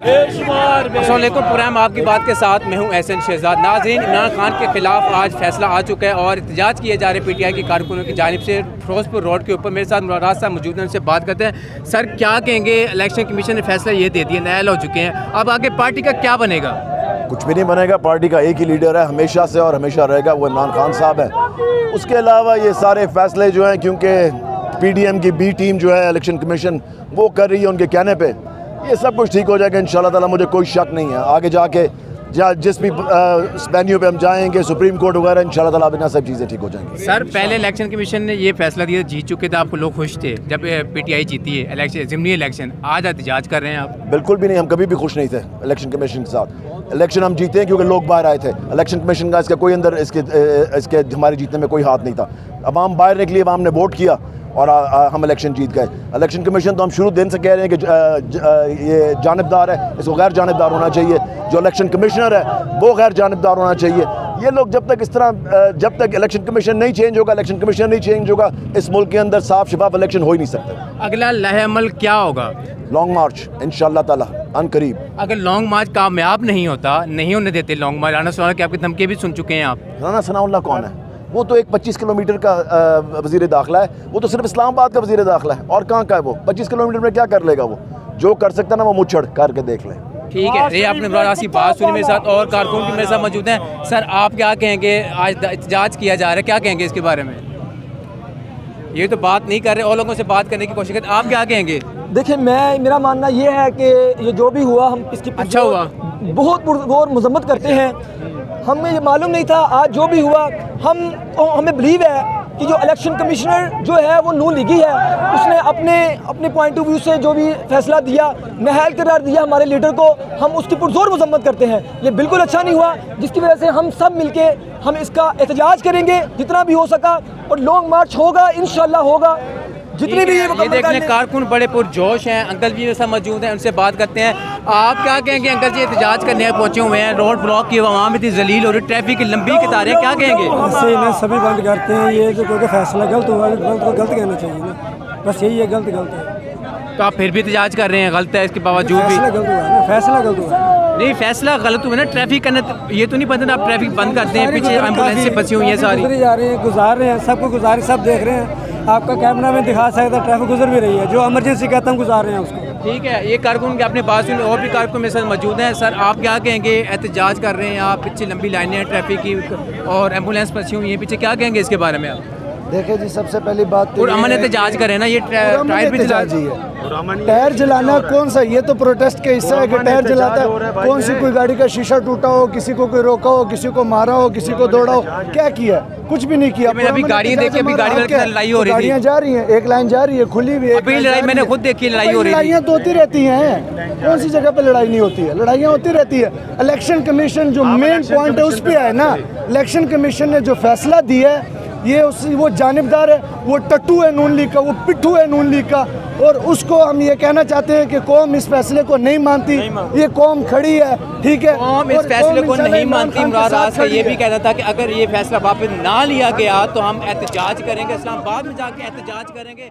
असल प्रोग्राम आपकी बात के साथ मैं हूँ एहसन शहजाद। नाजरीन इमरान खान के खिलाफ आज फैसला आ चुका है और एहतजाज किए जा रहे पी टी आई के कारकुनों की जानब से। फिरोजपुर रोड के ऊपर मेरे साथ मुराद साहब मौजूद हैं उनसे बात करते हैं। सर क्या कहेंगे? इलेक्शन कमीशन ने फैसला ये दे दिया नया हो चुके हैं। अब आगे पार्टी का क्या बनेगा? कुछ भी नहीं बनेगा। पार्टी का एक ही लीडर है हमेशा से और हमेशा रहेगा वो इमरान खान साहब है। उसके अलावा ये सारे फैसले जो हैं क्योंकि पीडीएम की बी टीम जो है इलेक्शन कमीशन वो कर रही है उनके कहने पे। ये सब कुछ ठीक हो जाएगा इन ताला मुझे कोई शक नहीं है। आगे जाके जहाँ जिस भी वेन्यू पे हम जाएँगे सुप्रीम कोर्ट वगैरह इन ताला बिना सब चीज़ें ठीक हो जाएँगी। सर पहले इलेक्शन कमीशन ने ये फैसला दिया जीत चुके थे आपको लोग खुश थे जब पीटीआई जीती है इलेक्शन जिमनी इलेक्शन आज एहतजाज कर रहे हैं आप? बिल्कुल भी नहीं हम कभी भी खुश नहीं थे इलेक्शन कमीशन के साथ। इलेक्शन हम जीते हैं क्योंकि लोग बाहर आए थे। इलेक्शन कमीशन का इसका कोई अंदर इसके इसके हमारे जीतने में कोई हाथ नहीं था। अवाम बाहर निकली अवाम ने वोट किया और आ, आ, हम इलेक्शन जीत गए। इलेक्शन कमीशन तो हम शुरू दिन से कह रहे हैं कि ज, ज, ये जानबदार है इसको गैर जानबदार होना चाहिए। जो इलेक्शन कमिश्नर है वो गैर जानबदार होना चाहिए। ये लोग जब तक इस तरह जब तक इलेक्शन कमीशन नहीं चेंज होगा इलेक्शन कमीशन नहीं चेंज होगा इस मुल्क के अंदर साफ़ शफाफ इलेक्शन हो ही नहीं सकता। अगला लह अमल क्या होगा? लॉन्ग मार्च इन ताला अन करीब। अगर लॉन्ग मार्च कामयाब नहीं होता नहीं होने देते लॉन्ग मार्च राना सोना की आपकी धमकी भी सुन चुके हैं आप। राना सनाउल्ला कौन है? वो तो एक 25 किलोमीटर का वज़ीर दाखिला है। वो तो सिर्फ़ इस्लामाबाद का वज़ीर दाखिला है। और कहाँ का है वो? 25 किलोमीटर में क्या कर लेगा वो? जो कर सकता ना वो मुछड़ करके देख ले। ठीक है ये आपने बड़ा बात सुनी मेरे साथ। और कारकुन भी मेरे साथ मौजूद हैं। सर आप क्या कहेंगे? आज एहतजाज किया जा रहा है। क्या कहेंगे इसके बारे में? ये तो बात नहीं कर रहे और लोगों से बात करने की कोशिश करते आप क्या कहेंगे? देखिए मैं मेरा मानना ये है कि ये जो भी हुआ हम इसकी अच्छा हुआ। बहुत और मजम्मत करते हैं। हमें ये मालूम नहीं था, आज जो भी हुआ, हम हमें बिलीव है कि जो इलेक्शन कमिश्नर जो है, वो नू लीगी है। उसने अपने अपने पॉइंट ऑफ़ व्यू से जो भी फैसला दिया, महल करार दिया हमारे लीडर को, हम उसकी पुरजोर मजम्मत करते हैं। ये बिल्कुल अच्छा नहीं हुआ, जिसकी वजह से हम सब मिलके, हम इसका एहतजाज करेंगे, जितना भी हो सका, और लॉन्ग मार्च होगा इन होगा। जितने भी ये देखने कारकुन बड़े पुरजोश हैं। अंकल जी वैसा मौजूद हैं उनसे बात करते हैं। आप क्या कहेंगे अंकल जी एहतजाज करने पहुँचे हुए हैं। रोड ब्लॉक की आवाम इतनी जलील और ट्रैफ़िक की लंबी कतारें क्या कहेंगे? इससे इन्हें सभी बंद करते हैं। ये जो क्योंकि फैसला गलत हुआ गलत को गलत कहना चाहिए ना। बस यही है गलत गलत है। तो आप फिर भी एहतजाज कर रहे हैं गलत है इसके बावजूद भी? गलत हुआ ना फैसला गलत हुआ। नहीं फैसला गलत हुआ ना। ट्रैफ़िक करना ये तो नहीं पता आप ट्रैफ़िक बंद करते हैं पीछे एंबुलेंस से फंसी हुई है सारी। जा रहे हैं गुजार रहे हैं सबको गुजार सब देख रहे हैं। आपका कैमरा में दिखा सकता है ट्रैफ़िक गुजर भी रही है जो एमरजेंसी कहता हम गुजार रहे हैं उसको। ठीक है ये कारकुन के अपने पास और भी कारकुन मेरे साथ मौजूद हैं। सर आप क्या कहेंगे एहतजाज कर रहे हैं आप? पीछे लंबी लाइनें हैं ट्रैफ़िक की और एंबुलेंस पसी हुई है। पीछे क्या कहेंगे इसके बारे में आप? देखिए जी सबसे पहली बात तो अमन एहतजाज करें ना ये ट्रायल भी है। टायर जलाना कौन सा? ये तो प्रोटेस्ट का हिस्सा है कि टायर जलाता है। कौन सी कोई गाड़ी का शीशा टूटा हो किसी को कोई रोका हो किसी को मारा हो किसी को दौड़ा हो? क्या किया? कुछ भी नहीं किया। अभी गाड़ी देखी अभी गाड़ी लड़ाई हो रही है गाड़ियाँ जा रही हैं। एक लाइन जा रही है खुली हुई अभी लड़ाई मैंने खुद देखी लड़ाई हो रही है लड़ाइयाँ तो होती रहती हैं। कौन सी जगह पे लड़ाई नहीं होती है? लड़ाइयाँ होती रहती है। इलेक्शन कमीशन जो मेन पॉइंट है उस पर है ना। इलेक्शन कमीशन ने जो फैसला दिया है ये उस वो जानबदार है वो टट्टू है नून लीग का वो पिट्ठू है नून लीग का। और उसको हम ये कहना चाहते हैं कि कौम इस फैसले को नहीं मानती। ये कौम खड़ी है ठीक है? कौम इस फैसले को नहीं मानती मुराद का ये भी कहना था कि अगर ये फैसला वापस ना लिया गया तो हम एहतजाज करेंगे इस्लामाबाद में जाके एहतजाज करेंगे।